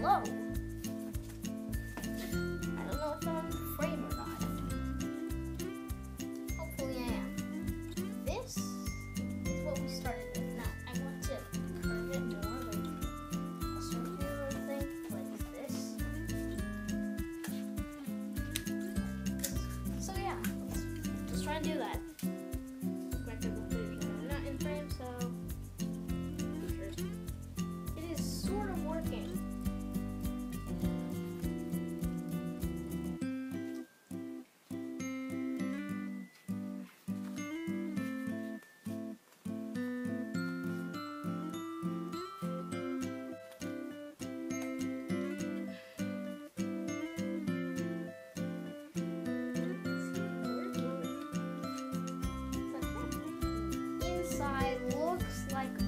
hello. I don't know if I'm on frame or not. Hopefully I am. This is what we started with. Now I want to curve it more like a circular thing, like this. So yeah, let's just try and do that. Not in frame, so it is sort of working. Inside looks like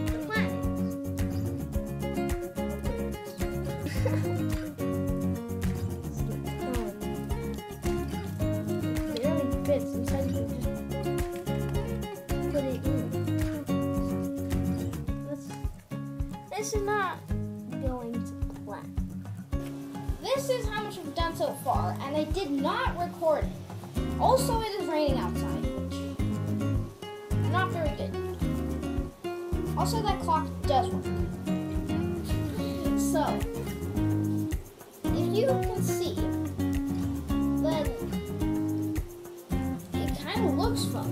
this is not going to plan. This is how much we've done so far, and I did not record it. Also, it is raining outside, which not very good. Also, that clock does work. So, if you can see, then it kind of looks functional,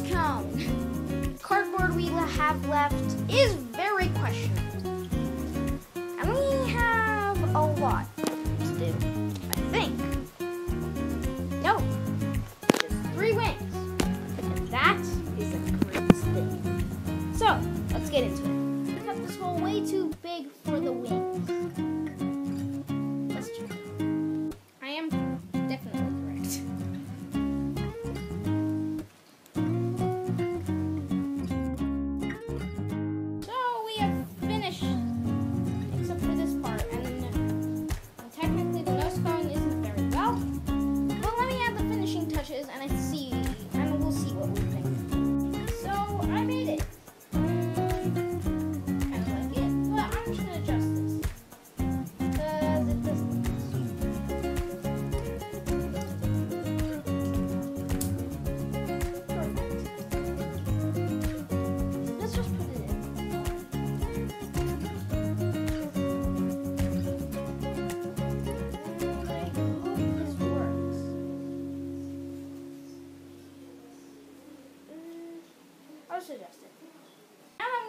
cone. Cardboard we have left is very questionable. And we have a lot to do, I think. No, just three wings. And that is the greatest thing. So, let's get into it. I cut this hole way too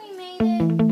We made it.